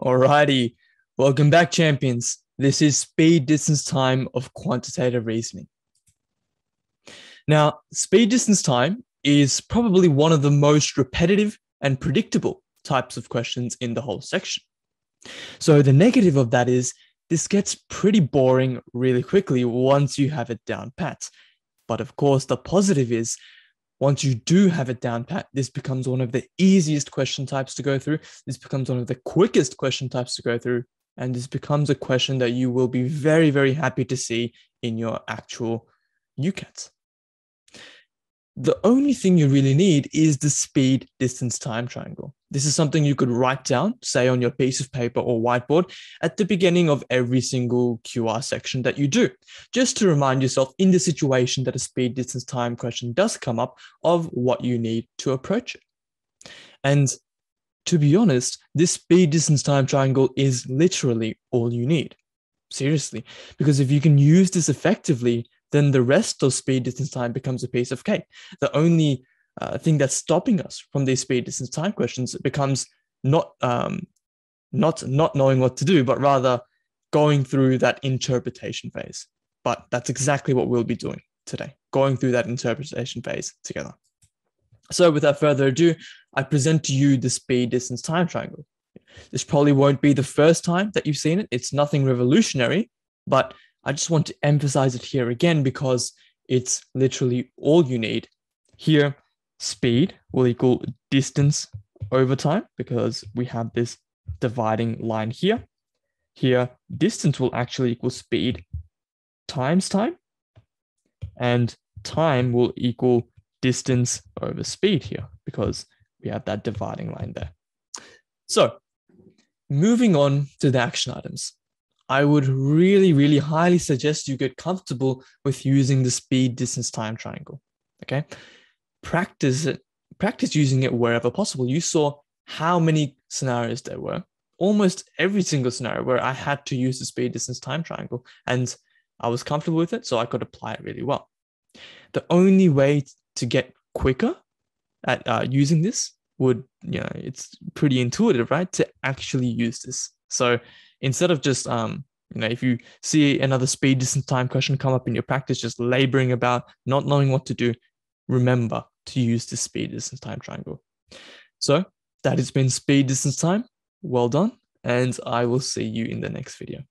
Alrighty, welcome back, champions. This is speed distance time of quantitative reasoning. Now, speed distance time is probably one of the most repetitive and predictable types of questions in the whole section. So, the negative of that is this gets pretty boring really quickly once you have it down pat. But of course, the positive is once you do have it down pat, this becomes one of the easiest question types to go through. This becomes one of the quickest question types to go through. And this becomes a question that you will be very, very happy to see in your actual UCATs the only thing you really need is the speed distance time triangle. This is something you could write down, say on your piece of paper or whiteboard at the beginning of every single QR section that you do, just to remind yourself in the situation that a speed distance time question does come up of what you need to approach it. And to be honest, this speed distance time triangle is literally all you need. Seriously, because if you can use this effectively, then the rest of speed distance time becomes a piece of cake. The only uh, thing that's stopping us from these speed distance time questions becomes not um, not not knowing what to do, but rather going through that interpretation phase. But that's exactly what we'll be doing today, going through that interpretation phase together. So without further ado, I present to you the speed distance time triangle. This probably won't be the first time that you've seen it. It's nothing revolutionary, but I just want to emphasize it here again because it's literally all you need. Here, speed will equal distance over time because we have this dividing line here. Here, distance will actually equal speed times time, and time will equal distance over speed here because we have that dividing line there. So, moving on to the action items. I would really, really highly suggest you get comfortable with using the speed distance time triangle. Okay. Practice it, practice using it wherever possible. You saw how many scenarios there were. Almost every single scenario where I had to use the speed distance time triangle and I was comfortable with it, so I could apply it really well. The only way to get quicker at uh, using this would, you know, it's pretty intuitive, right? To actually use this. So instead of just um, you know, if you see another speed distance time question come up in your practice, just laboring about not knowing what to do, remember to use the speed distance time triangle. So that has been speed distance time. Well done. And I will see you in the next video.